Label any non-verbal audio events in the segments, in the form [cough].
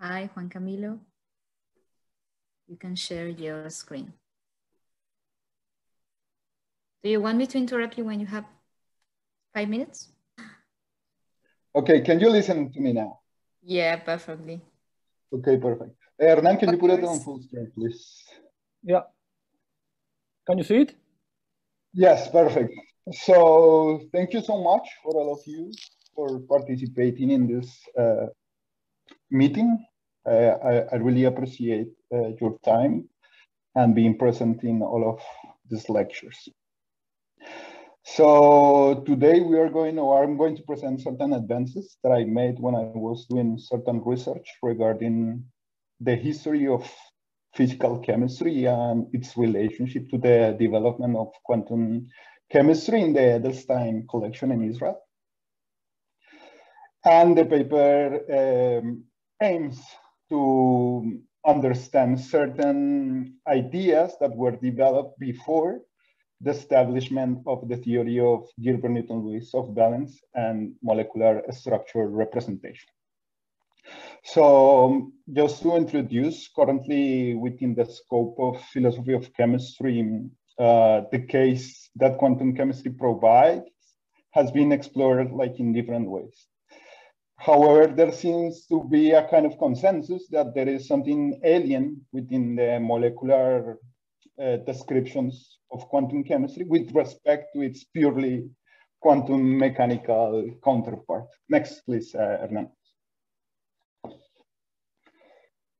Hi, Juan Camilo. You can share your screen. Do you want me to interrupt you when you have five minutes? Okay, can you listen to me now? Yeah, perfectly. Okay, perfect. Hey, Hernan, can you put it on full screen, please? Yeah. Can you see it? Yes, perfect. So thank you so much for all of you for participating in this uh, meeting. Uh, I, I, really appreciate uh, your time and being present in all of these lectures. So today we are going, or I'm going to present certain advances that I made when I was doing certain research regarding the history of physical chemistry and its relationship to the development of quantum chemistry in the Edelstein collection in Israel. And the paper um, aims to understand certain ideas that were developed before the establishment of the theory of Gilbert Newton Lewis of valence and molecular structure representation. So um, just to introduce, currently within the scope of philosophy of chemistry, uh, the case that quantum chemistry provides has been explored like in different ways. However, there seems to be a kind of consensus that there is something alien within the molecular uh, descriptions of quantum chemistry with respect to its purely quantum mechanical counterpart. Next, please, uh, Hernan.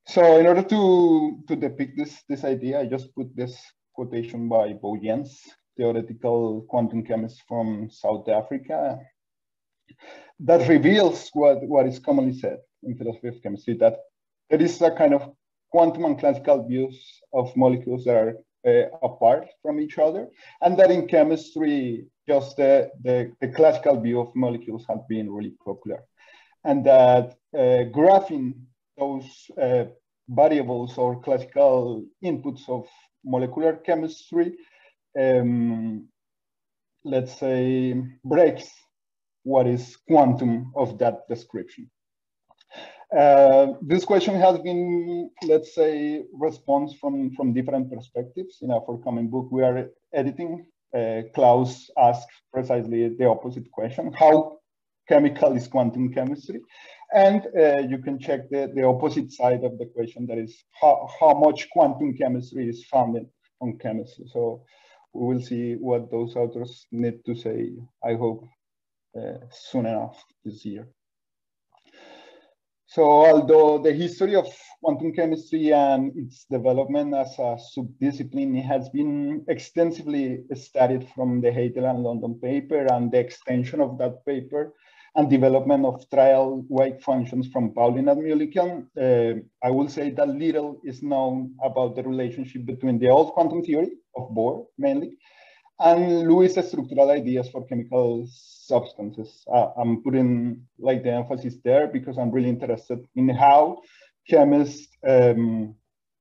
So in order to, to depict this, this idea, I just put this quotation by Boeyens, theoretical quantum chemist from South Africa, that reveals what, what is commonly said in philosophy of chemistry, that there is a kind of quantum and classical views of molecules that are uh, apart from each other, and that in chemistry, just the, the, the, classical view of molecules has been really popular. And that uh, graphing those uh, variables or classical inputs of molecular chemistry, um, let's say, breaks what is quantum of that description. Uh, this question has been, let's say, response from, from different perspectives. In our forthcoming book, we are editing. Uh, Klaus asked precisely the opposite question, how chemical is quantum chemistry? And uh, you can check the, the opposite side of the question, that is how, how much quantum chemistry is founded on chemistry. So we will see what those authors need to say, I hope, soon enough this year. So although the history of quantum chemistry and its development as a subdiscipline has been extensively studied from the Heitler and London paper and the extension of that paper and development of trial wave functions from Pauling and Mulliken, uh, I will say that little is known about the relationship between the old quantum theory of Bohr mainly and Lewis' structural ideas for chemical substances. Uh, I'm putting like the emphasis there because I'm really interested in how chemists um,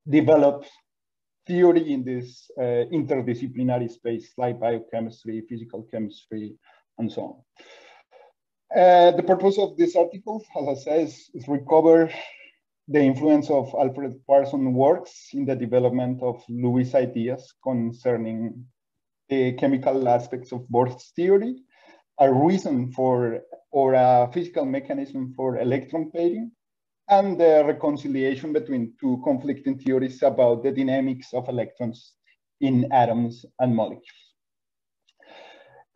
develop theory in this uh, interdisciplinary space like biochemistry, physical chemistry, and so on. Uh, the purpose of this article, as I said, is, is recover the influence of Alfred Parsons' works in the development of Lewis' ideas concerning the chemical aspects of Bohr's theory, a reason for or a physical mechanism for electron pairing, and the reconciliation between two conflicting theories about the dynamics of electrons in atoms and molecules.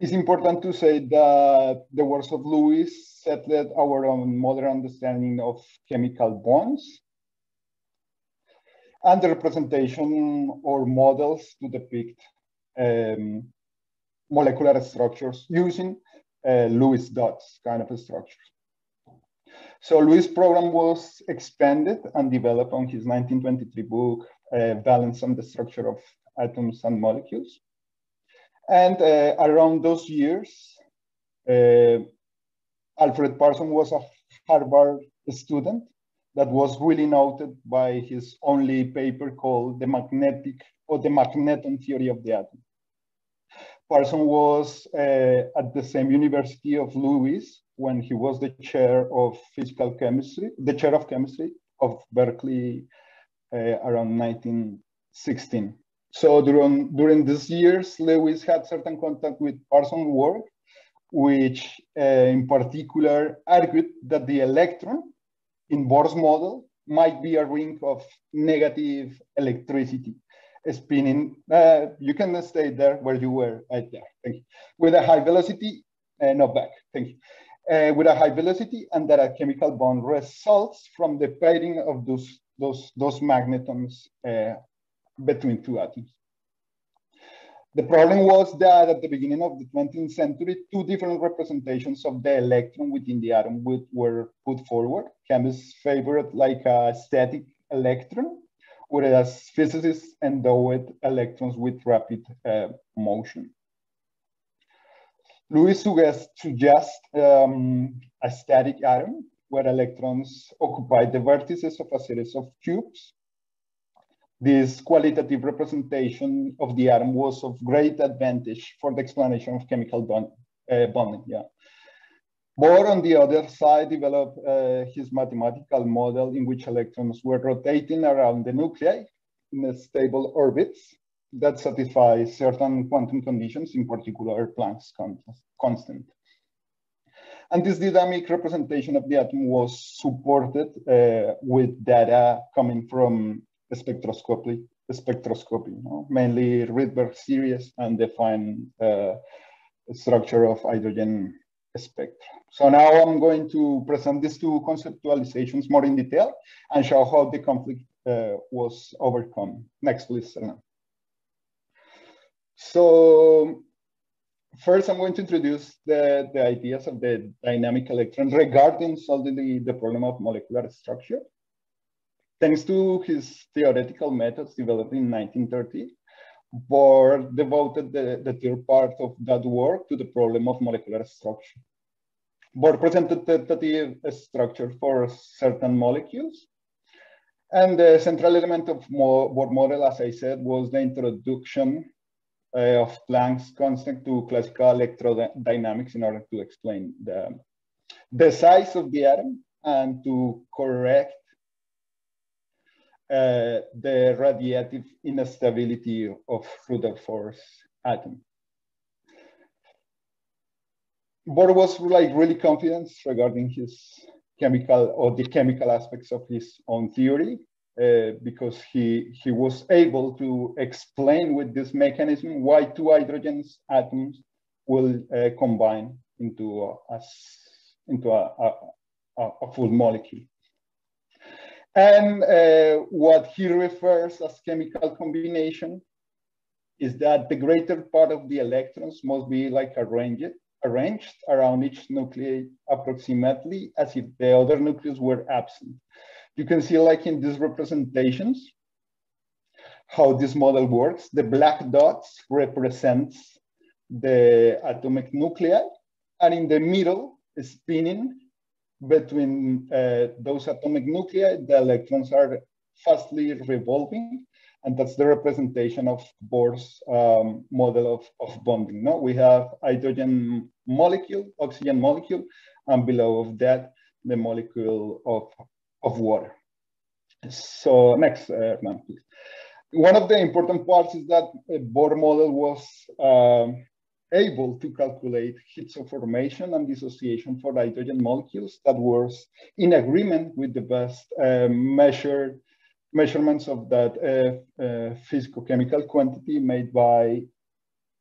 It's important to say that the works of Lewis settled our own modern understanding of chemical bonds and the representation or models to depict um, molecular structures using uh, Lewis dots kind of structures. So Lewis' program was expanded and developed on his 1923 book, uh, Valence and the Structure of Atoms and Molecules. And uh, around those years, uh, Alfred Parsons was a Harvard student that was really noted by his only paper called The Magnetic or the magneton theory of the atom. Parsons was uh, at the same University of Lewis when he was the chair of physical chemistry, the chair of chemistry, of Berkeley uh, around 1916. So during, during these years, Lewis had certain contact with Parsons' work, which uh, in particular argued that the electron in Bohr's model might be a ring of negative electricity spinning. Uh, you can stay there where you were right there. Thank you. With a high velocity, uh, no back. Thank you. Uh, with a high velocity, and that a chemical bond results from the pairing of those those those magnetons uh, between two atoms. The problem was that at the beginning of the 20th century, two different representations of the electron within the atom were put forward. Chemists favored like a static electron, whereas physicists endowed electrons with rapid uh, motion. Lewis suggests um, a static atom where electrons occupy the vertices of a series of cubes this qualitative representation of the atom was of great advantage for the explanation of chemical bond, uh, bonding. Yeah. Bohr, on the other side, developed uh, his mathematical model in which electrons were rotating around the nuclei in stable orbits that satisfy certain quantum conditions, in particular Planck's constant. And this dynamic representation of the atom was supported uh, with data coming from spectroscopy, spectroscopy you know, mainly Rydberg series and the fine uh, structure of hydrogen spectra. So now I'm going to present these two conceptualizations more in detail and show how the conflict uh, was overcome. Next, please. So first, I'm going to introduce the, the ideas of the dynamic electron regarding solving the, the problem of molecular structure. Thanks to his theoretical methods developed in 1930, Bohr devoted the, the third part of that work to the problem of molecular structure. Bohr presented tentative structure for certain molecules. And the central element of Bohr model, as I said, was the introduction uh, of Planck's constant to classical electrodynamics in order to explain the, the size of the atom and to correct the radiative instability of Rutherford's atom. Bohr was like really confident regarding his chemical or the chemical aspects of his own theory uh, because he he was able to explain with this mechanism why two hydrogen atoms will uh, combine into a, a into a, a, a full molecule. And uh, what he refers as chemical combination is that the greater part of the electrons must be like arranged, arranged around each nuclei approximately as if the other nucleus were absent. You can see like in these representations, how this model works. The black dots represents the atomic nuclei, and in the middle, spinning between uh, those atomic nuclei, the electrons are fastly revolving, and that's the representation of Bohr's um, model of, of bonding. No, we have hydrogen molecule, oxygen molecule, and below of that, the molecule of, of water. So next, uh, please. One of the important parts is that Bohr model was um, able to calculate formation and dissociation for hydrogen molecules that was in agreement with the best uh, measured measurements of that uh, uh, physicochemical quantity made by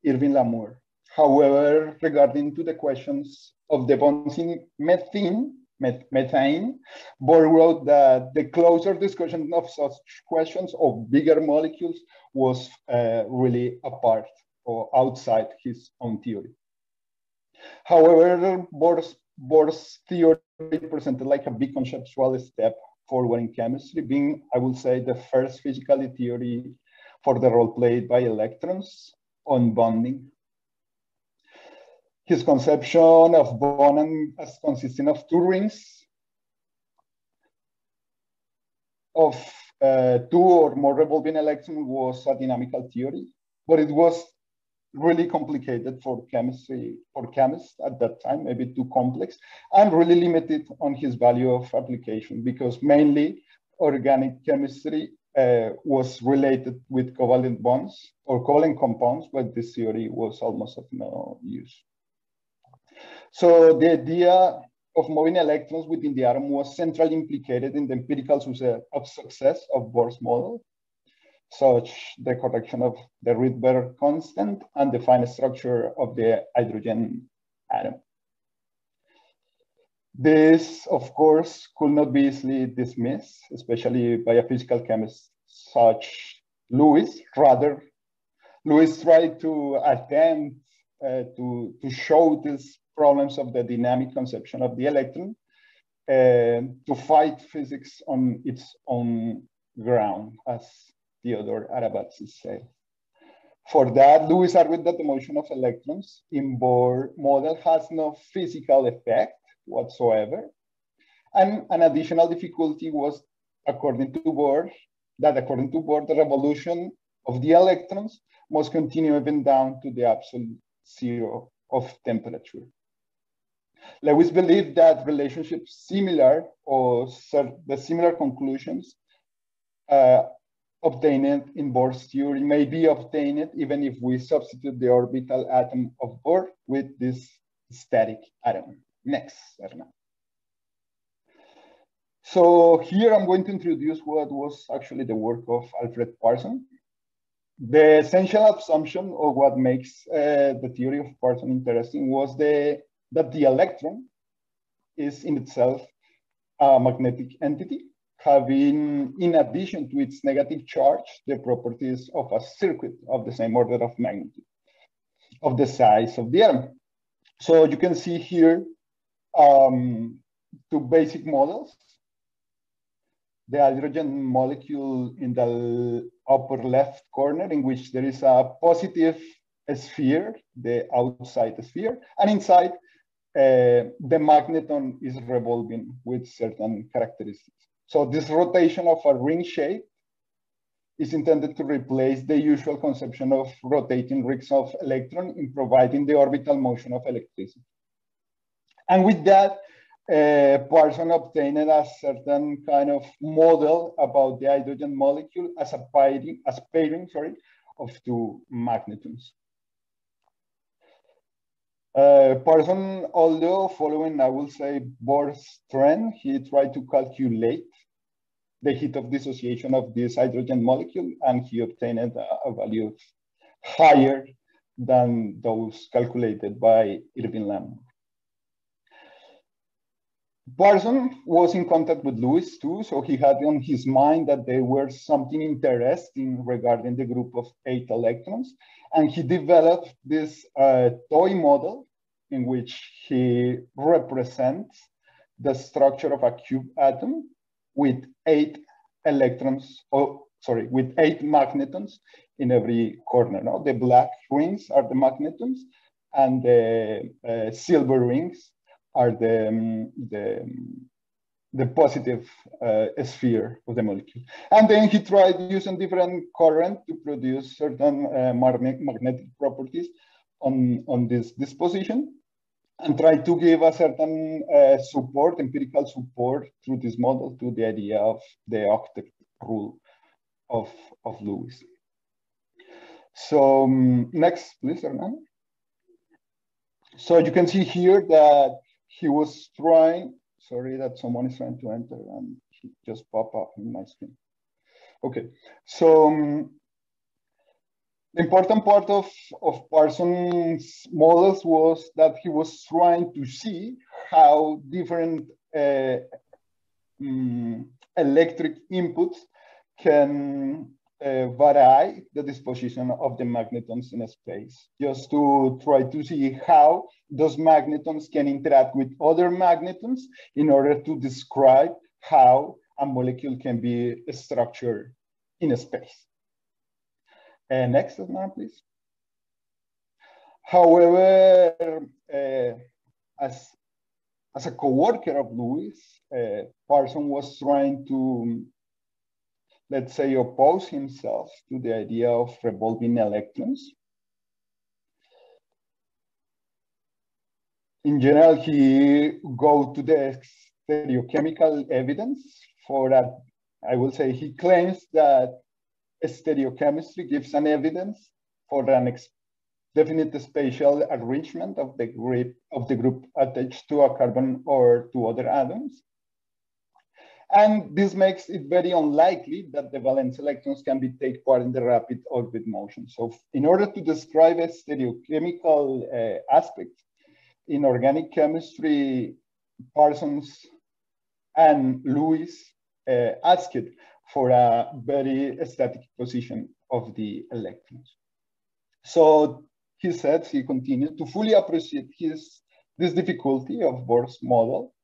Irving Langmuir. However, regarding to the questions of the bonds in methane, methane, Bohr wrote that the closer discussion of such questions of bigger molecules was uh, really apart or outside his own theory. However, Bohr's, Bohr's theory presented like a big conceptual step forward in chemistry, being, I would say, the first physicality theory for the role played by electrons on bonding. His conception of bonding as consisting of two rings of uh, two or more revolving electrons was a dynamical theory, but it was really complicated for chemistry for chemists at that time, maybe too complex, and really limited on his value of application because mainly organic chemistry uh, was related with covalent bonds or covalent compounds, but this theory was almost of no use. So the idea of moving electrons within the atom was centrally implicated in the empirical success of, success of Bohr's model, such the correction of the Rydberg constant and the fine structure of the hydrogen atom. This, of course, could not be easily dismissed, especially by a physical chemist such Lewis. Rather, Lewis tried to attempt uh, to, to show these problems of the dynamic conception of the electron uh, to fight physics on its own ground, as Theodore Arabatzis said. For that, Lewis argued that the motion of electrons in Bohr model has no physical effect whatsoever. And an additional difficulty was, according to Bohr, that according to Bohr, the revolution of the electrons must continue even down to the absolute zero of temperature. Lewis believed that relationships similar or the similar conclusions uh, obtained in Bohr's theory may be obtained even if we substitute the orbital atom of Bohr with this static atom. Next, Erna. So here I'm going to introduce what was actually the work of Alfred Parson. The essential assumption of what makes uh, the theory of Parson interesting was the, that the electron is in itself a magnetic entity, having, in addition to its negative charge, the properties of a circuit of the same order of magnitude, of the size of the atom. So you can see here um, two basic models. The hydrogen molecule in the upper left corner in which there is a positive sphere, the outside sphere, and inside uh, the magneton is revolving with certain characteristics. So this rotation of a ring shape is intended to replace the usual conception of rotating rings of electron in providing the orbital motion of electricity. And with that, uh, Parson obtained a certain kind of model about the hydrogen molecule as a pairing, as pairing sorry, of two magnetons. Uh, Parson, although following, I will say, Bohr's trend, he tried to calculate the heat of dissociation of this hydrogen molecule, and he obtained a, value higher than those calculated by Irving Langmuir. Parson was in contact with Lewis too, so he had on his mind that there were something interesting regarding the group of eight electrons. And he developed this uh, toy model in which he represents the structure of a cube atom with eight electrons, oh, sorry, with eight magnetons in every corner. No? The black rings are the magnetons and the uh, silver rings are the, um, the, the positive uh, sphere of the molecule. And then he tried using different current to produce certain uh, magnetic properties on, on this disposition and try to give a certain uh, support, empirical support through this model to the idea of the octet rule of, of Lewis. So um, next, please, Hernan. So you can see here that he was trying, sorry that someone is trying to enter and he just pop up in my screen. Okay, so um, the important part of, of Parsons' models was that he was trying to see how different uh, um, electric inputs can uh, vary the disposition of the magnetons in a space, just to try to see how those magnetons can interact with other magnetons in order to describe how a molecule can be structured in a space. Uh, next slide, please. However, uh, as, as a co-worker of Lewis, uh, Parson was trying to let's say, oppose himself to the idea of revolving electrons. In general, he go to the stereochemical evidence for that. I will say he claims that stereochemistry gives an evidence for an definite spatial arrangement of the group of the group attached to a carbon or to other atoms. And this makes it very unlikely that the valence electrons can be take part in the rapid orbit motion. So in order to describe a stereochemical uh, aspect in organic chemistry, Parsons and Lewis uh, asked for a very static position of the electrons. So he said, he continued, to fully appreciate his, this difficulty of Bohr's model,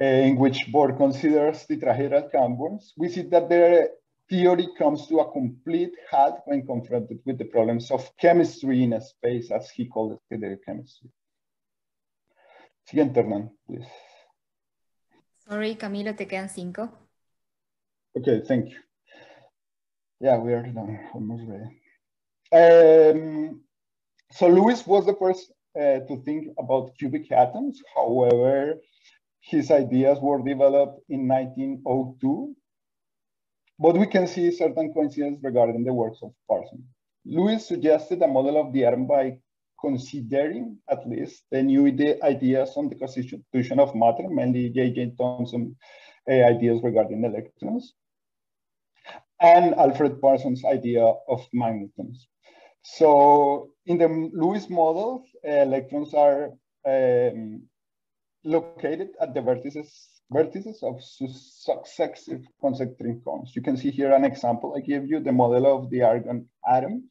in which Bohr considers the tetrahedral compounds, we see that their theory comes to a complete halt when confronted with the problems of chemistry in a space, as he called it, chemistry. Siguiente, Hernán, please. Sorry, Camilo, te quedan cinco. Okay, thank you. Yeah, we are done, almost ready. Um, so Lewis was the first uh, to think about cubic atoms. However, his ideas were developed in 1902, but we can see certain coincidences regarding the works of Parsons. Lewis suggested a model of the atom by considering at least the new ideas on the constitution of matter, mainly J.J. Thomson uh, ideas regarding electrons, and Alfred Parsons' idea of magnetons. So in the Lewis model, uh, electrons are um, located at the vertices vertices of successive concentric cones. You can see here an example. I gave you the model of the argon atom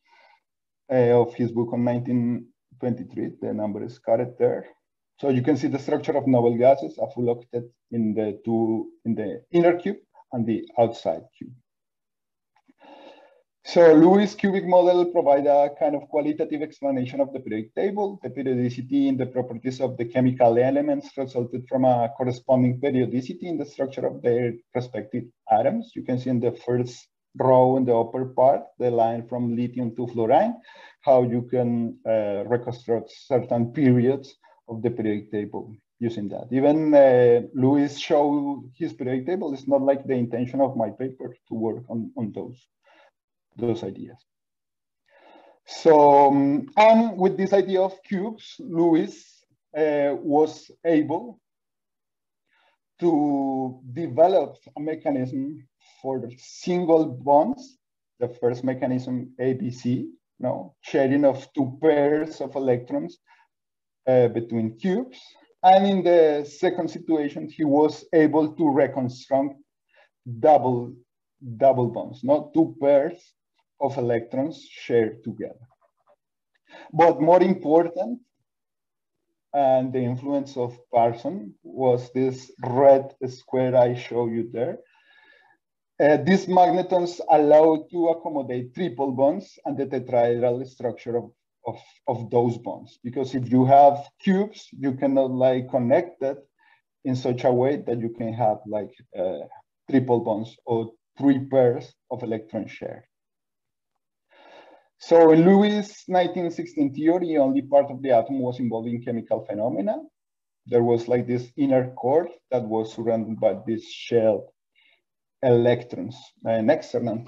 uh, of his book on 1923. The number is cut there. So you can see the structure of noble gases are octet in the two in the inner cube and the outside cube. So Lewis cubic model provide a kind of qualitative explanation of the periodic table. The periodicity in the properties of the chemical elements resulted from a corresponding periodicity in the structure of their respective atoms. You can see in the first row in the upper part, the line from lithium to fluorine, how you can uh, reconstruct certain periods of the periodic table using that. Even uh, Lewis showed his periodic table. It's not like the intention of my paper to work on, on those those ideas. So, um, and with this idea of cubes, Lewis uh, was able to develop a mechanism for single bonds. The first mechanism, ABC, no, sharing of two pairs of electrons uh, between cubes. And in the second situation, he was able to reconstruct double double bonds, not two pairs of electrons shared together. But more important, and the influence of Parson was this red square I show you there. Uh, these magnetons allow to accommodate triple bonds and the tetrahedral structure of, of, of those bonds. Because if you have cubes, you cannot like connect it in such a way that you can have like uh, triple bonds or three pairs of electron shared. So in Lewis' 1916 theory, only part of the atom was involved in chemical phenomena. There was like this inner core that was surrounded by this shell electrons. Uh, next, Hernan,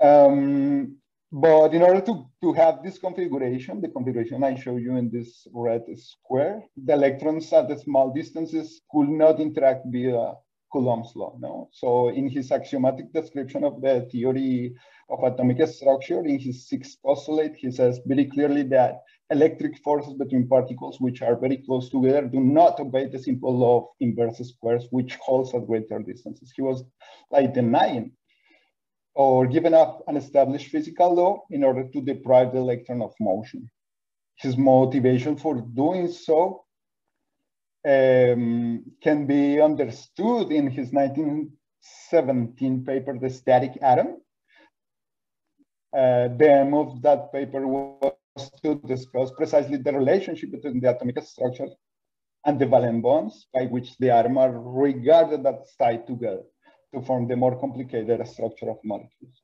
Um, but in order to, to have this configuration, the configuration I show you in this red square, the electrons at the small distances could not interact via Coulomb's law. No? So in his axiomatic description of the theory of atomic structure, in his sixth postulate, he says very clearly that electric forces between particles which are very close together do not obey the simple law of inverse squares, which holds at greater distances. He was like denying or giving up an established physical law in order to deprive the electron of motion. His motivation for doing so um, can be understood in his 1917 paper, The Static Atom. Uh, the aim of that paper was to discuss precisely the relationship between the atomic structure and the valence bonds by which the atom are regarded as tied together to form the more complicated structure of molecules.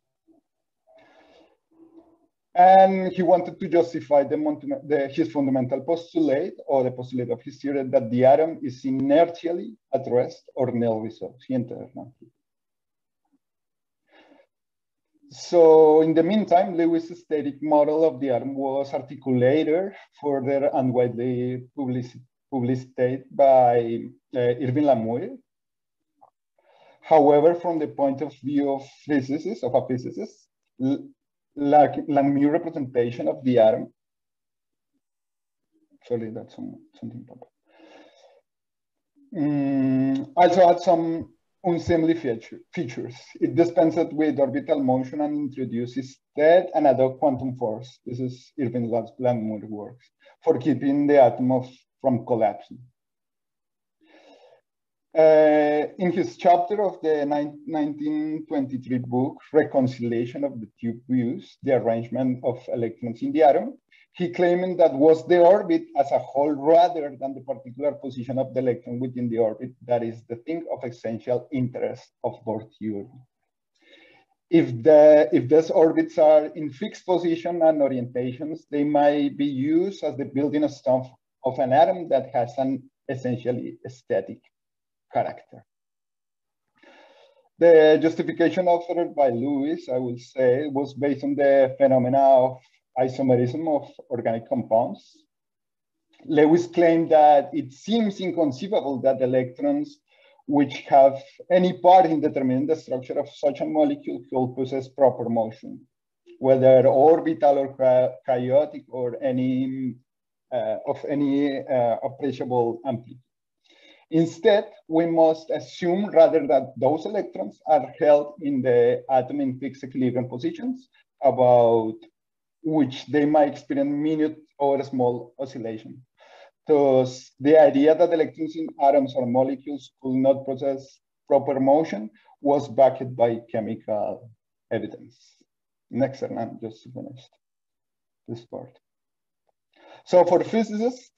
And he wanted to justify the, the, his fundamental postulate or the postulate of his theory that the atom is inertially at rest or nil resolved. So in the meantime, Lewis' static model of the atom was articulated further and widely published by uh, Irving Langmuir. However, from the point of view of physicists, of a physicist, Langmuir representation of the atom, sorry, that's some, something proper. Um, also had some unseemly feature, features. It dispensed with orbital motion and introduces instead an ad hoc quantum force. This is Irving Langmuir works for keeping the atom of, from collapsing. Uh, in his chapter of the 1923 book, Reconciliation of the Two Views, the arrangement of electrons in the atom, he claimed that was the orbit as a whole rather than the particular position of the electron within the orbit that is the thing of essential interest of Bohr. If, the, if these orbits are in fixed position and orientations, they might be used as the building stuff of an atom that has an essentially static character. The justification offered by Lewis, I will say, was based on the phenomena of isomerism of organic compounds. Lewis claimed that it seems inconceivable that electrons which have any part in determining the structure of such a molecule could possess proper motion, whether orbital or chaotic or any uh, of any uh, appreciable amplitude. Instead, we must assume rather that those electrons are held in the atom in fixed equilibrium positions about which they might experience minute or small oscillation. Thus, the idea that electrons in atoms or molecules could not possess proper motion was backed by chemical evidence. Next, Hernan, just to finish this part. So for physicists,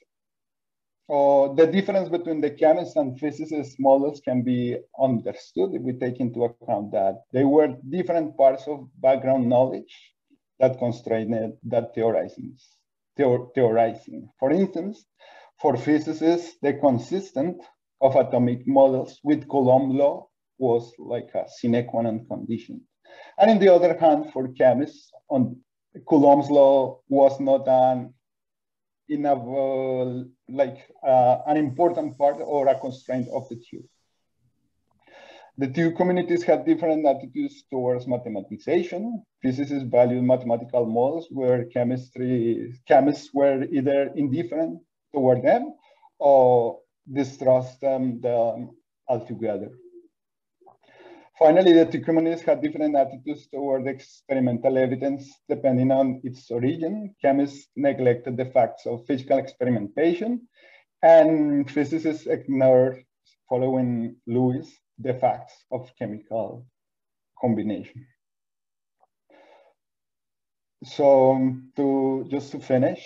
uh, the difference between the chemists and physicists models can be understood if we take into account that they were different parts of background knowledge that constrained that theorizing. theorizing. For instance, for physicists, the consistent of atomic models with Coulomb law was like a sine qua non condition. And in the other hand, for chemists, on Coulomb's law was not an in a like uh, an important part or a constraint of the theory. The two communities had different attitudes towards mathematization. Physicists valued mathematical models where chemistry chemists were either indifferent toward them or distrust them, them altogether. Finally, the two communities had different attitudes toward experimental evidence depending on its origin. Chemists neglected the facts of physical experimentation, and physicists ignored, following Lewis, the facts of chemical combination. So to just to finish,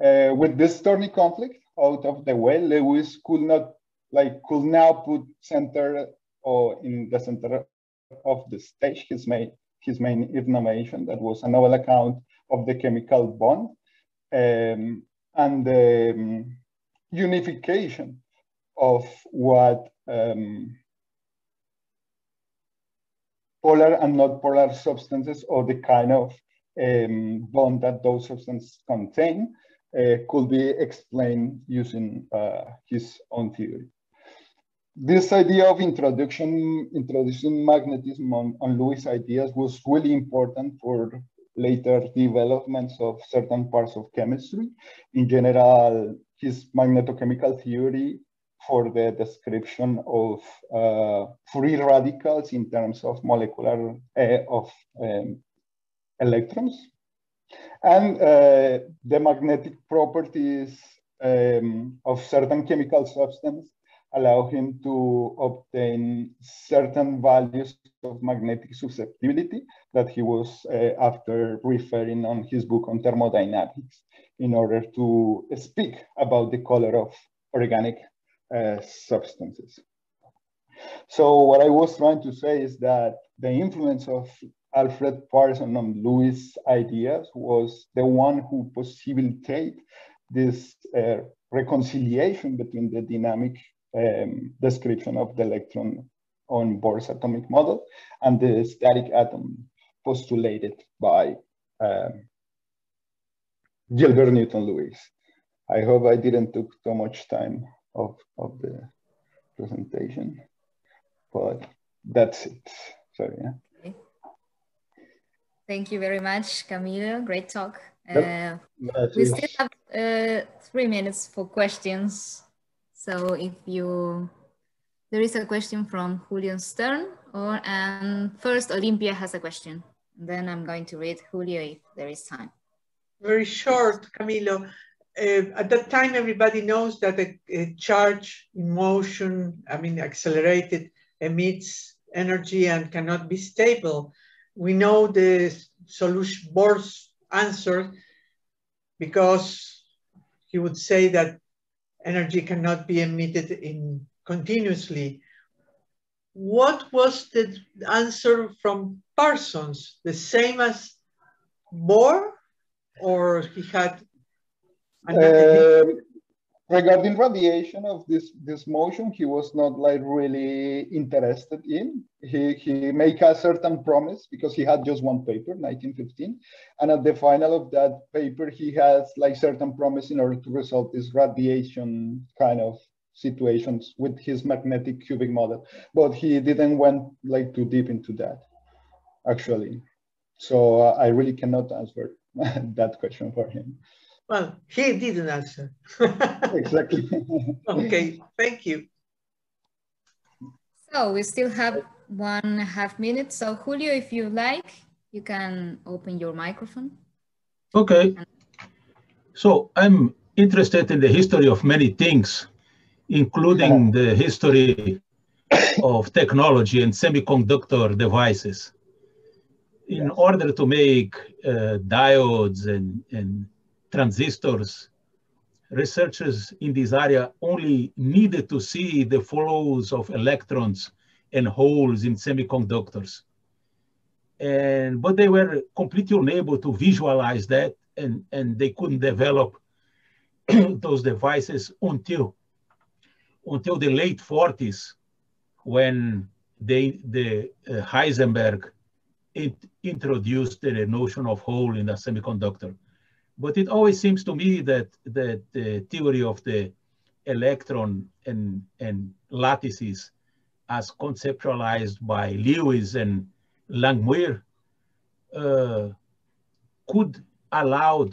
uh, with this thorny conflict out of the way, Lewis could not like could now put center or in the center of the stage his main his main innovation that was a novel account of the chemical bond um, and the um, unification of what um, polar and not polar substances or the kind of um, bond that those substances contain uh, could be explained using uh, his own theory. This idea of introduction, introducing magnetism on, on Lewis' ideas was really important for later developments of certain parts of chemistry. In general, his magnetochemical theory for the description of uh, free radicals in terms of molecular uh, of um, electrons and uh, the magnetic properties um, of certain chemical substance allow him to obtain certain values of magnetic susceptibility that he was uh, after referring on his book on thermodynamics in order to speak about the color of organic uh, substances. So what I was trying to say is that the influence of Alfred Parson on Lewis ideas was the one who facilitated this uh, reconciliation between the dynamic um, description of the electron on Bohr's atomic model and the static atom postulated by um, Gilbert Newton Lewis. I hope I didn't took too much time of, of the presentation, but that's it. Sorry. Yeah. Okay. Thank you very much, Camilo. Great talk. Uh, we still have uh, three minutes for questions. So if you, there is a question from Julio Stern, or and first Olimpia has a question. Then I'm going to read Julio if there is time. Very short, Camilo. Uh, at that time, everybody knows that a, a, charge in motion, I mean, accelerated, emits energy and cannot be stable. We know the solution, Bohr's answer, because he would say that energy cannot be emitted in continuously. What was the answer from Parsons? The same as Bohr, or he had uh, regarding radiation of this this motion, he was not like really interested in. He he make a certain promise because he had just one paper, 1915, and at the final of that paper, he has like certain promise in order to resolve this radiation kind of situations with his magnetic cubic model. But he didn't went like too deep into that, actually. So uh, I really cannot answer [laughs] that question for him. Well, he didn't answer. exactly. [laughs] okay, thank you. So we still have one and a half minutes. So Julio, if you like, you can open your microphone. Okay. So I'm interested in the history of many things, including the history of technology and semiconductor devices. In yes. order to make uh, diodes and, and transistors, researchers in this area only needed to see the flows of electrons and holes in semiconductors. And, but they were completely unable to visualize that and, and they couldn't develop [clears throat] those devices until, until the late 40s when they, the uh, Heisenberg introduced the notion of hole in a semiconductor. But it always seems to me that, that the theory of the electron and, and lattices as conceptualized by Lewis and Langmuir uh, could allow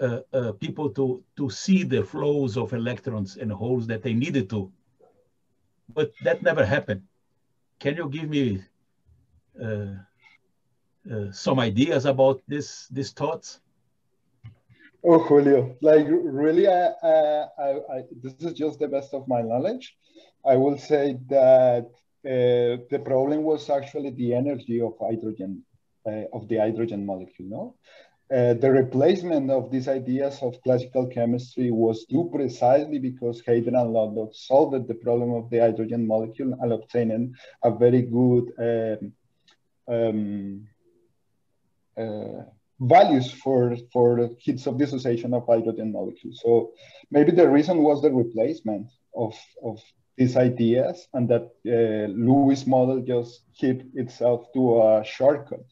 uh, uh, people to, to see the flows of electrons and holes that they needed to. But that never happened. Can you give me uh, uh, some ideas about this, these thoughts? Oh, Julio, like really, I, I, I, this is just the best of my knowledge. I will say that uh, the problem was actually the energy of hydrogen, uh, of the hydrogen molecule, no? Uh, the replacement of these ideas of classical chemistry was due precisely because Heitler and London solved the problem of the hydrogen molecule and obtained a very good um, um, uh, values for, for heats of dissociation of hydrogen molecules. So maybe the reason was the replacement of, of these ideas and that uh, Lewis model just kept itself to a shortcut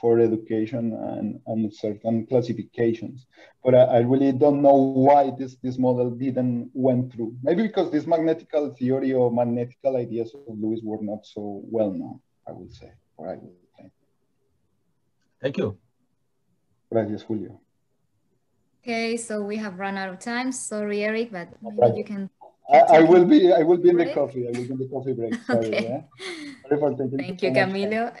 for education and, and certain classifications. But I, I, really don't know why this, this model didn't went through. Maybe because this magnetical theory or magnetical ideas of Lewis were not so well known, I would say, or I would say. Thank you. Gracias, Julio. Okay, so we have run out of time. Sorry, Eric, but maybe you can. I, I, will be. I will be in the coffee. I will be in the coffee break. [laughs] Sorry, okay. Yeah? Sorry for taking Thank you, Camilo.